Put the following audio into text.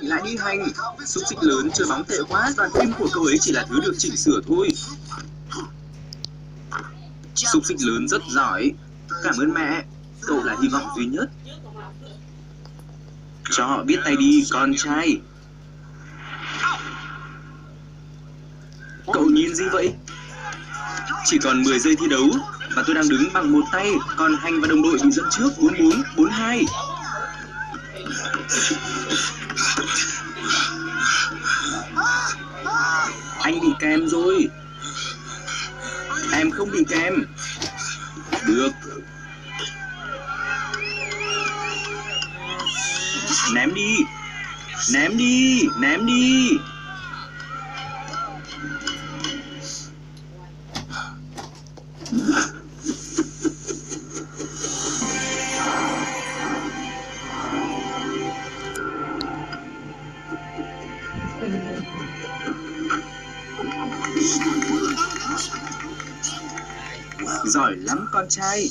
Tỉnh lại đi hành Xúc xích lớn chơi bóng tệ quá. Đoàn phim của cậu ấy chỉ là thứ được chỉnh sửa thôi. Xúc xích lớn rất giỏi. Cảm ơn mẹ. Cậu là hy vọng duy nhất. Cho họ biết tay đi con trai. Cậu nhìn gì vậy? Chỉ còn 10 giây thi đấu Và tôi đang đứng bằng một tay. Còn Hành và đồng đội bị dẫn trước 44, 42 anh bị kèm rồi. Em không bị kèm. Được. Ném đi. Ném đi. Ném đi. Giỏi lắm con trai.